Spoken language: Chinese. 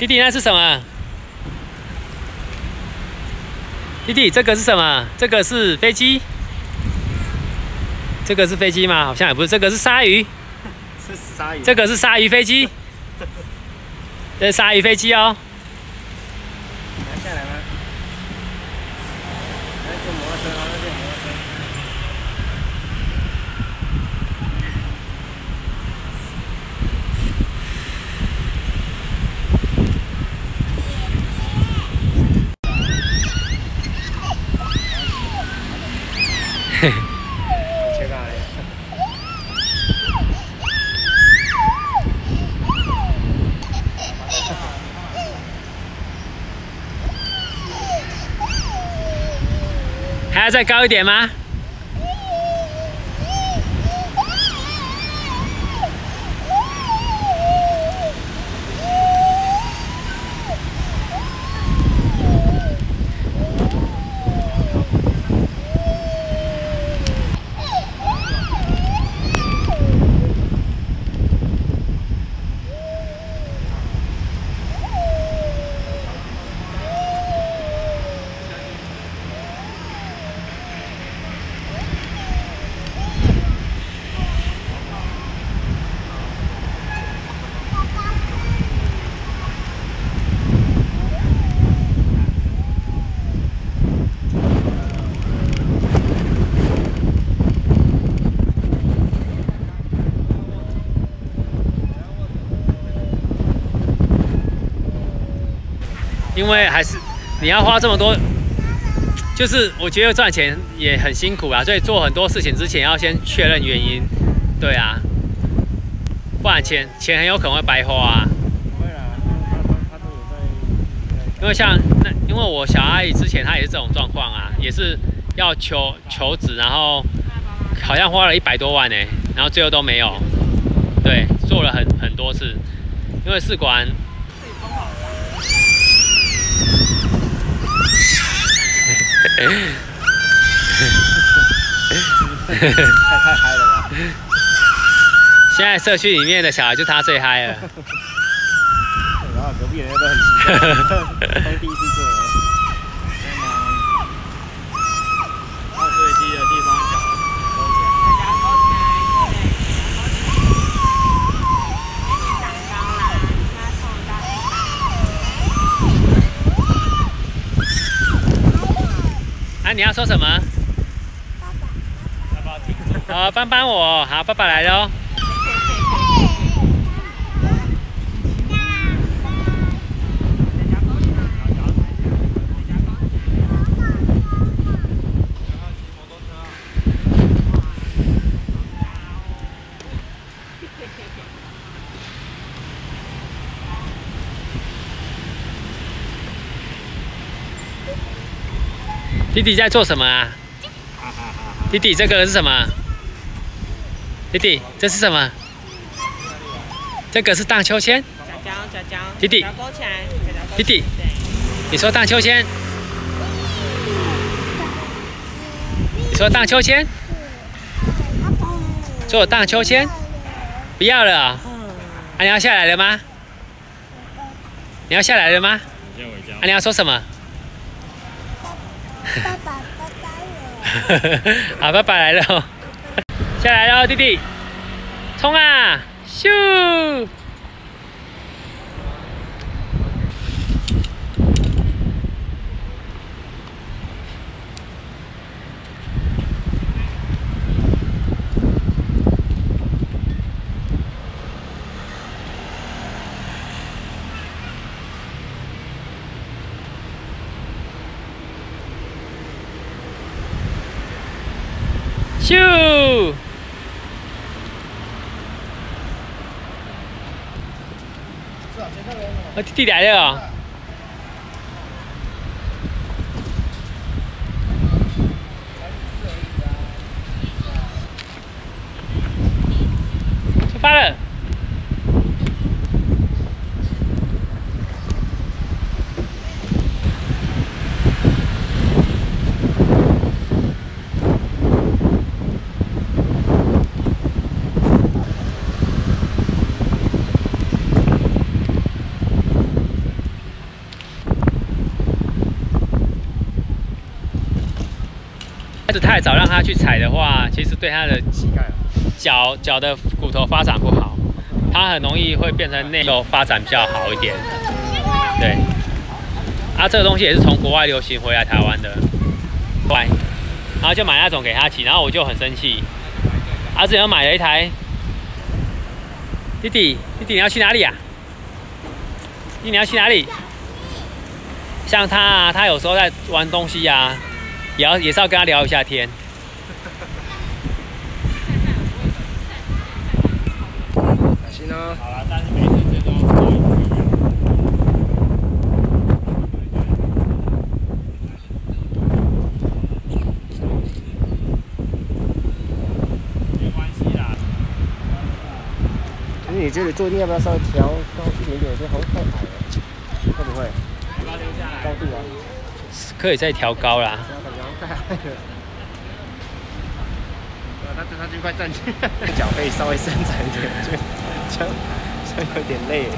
弟弟，那是什么？弟弟，这个是什么？这个是飞机。这个是飞机吗？好像也不是，这个是鲨鱼。是鲨鱼。这个是鲨鱼飞机。这是鲨鱼飞机哦。拿下来吗？来坐摩托车啊，那边摩托车。嘿。还要再高一点吗？因为还是你要花这么多，就是我觉得赚钱也很辛苦啊，所以做很多事情之前要先确认原因，对啊，不然钱钱很有可能会白花啊。因为像那，因为我小阿姨之前她也是这种状况啊，也是要求求职，然后好像花了一百多万呢，然后最后都没有，对，做了很很多次，因为试管。太太嗨了吧！现在社区里面的小孩就他最嗨了。然后隔壁人都很 做。对吗？放对机的地方脚勾起来。脚勾起来，对，脚勾起来。哎，你长高了，你现在碰到。啊，你要说什么？要不要停住？哦，帮帮我，好，爸爸来了哦。弟弟在做什么啊？弟弟，这个是什么？弟弟，这是什么？这个是荡秋千。脚脚脚脚，弟弟弟弟，你说荡秋千？你说荡秋千？做荡秋千？不要了啊、你要下来了吗？你要下来了吗？啊，。你要说什么？爸爸，拜拜了。好，爸爸来了，下来喽，弟弟，冲啊！咻！咻！我弟弟来了。出发了。太早让它去踩的话，其实对它的膝盖，脚脚的骨头发展不好，它很容易会变成内肉发展比较好一点。对，啊，这个东西也是从国外流行回来台湾的，乖，然后就买那种给他骑，然后我就很生气，儿子又买了一台，弟弟，弟弟你要去哪里呀、弟弟你要去哪里？像他啊，他有时候在玩东西呀、也要也是要跟他聊一下天。小心哦。好了，但是每次最多做一次。没关系啦，你这里坐垫要不要稍微调高一点点？我觉得好像太矮了，会不会？要不要留下来？高度啊，可以再调高啦。他他就快站起来，脚可以稍微伸展一点，就这样这有点累。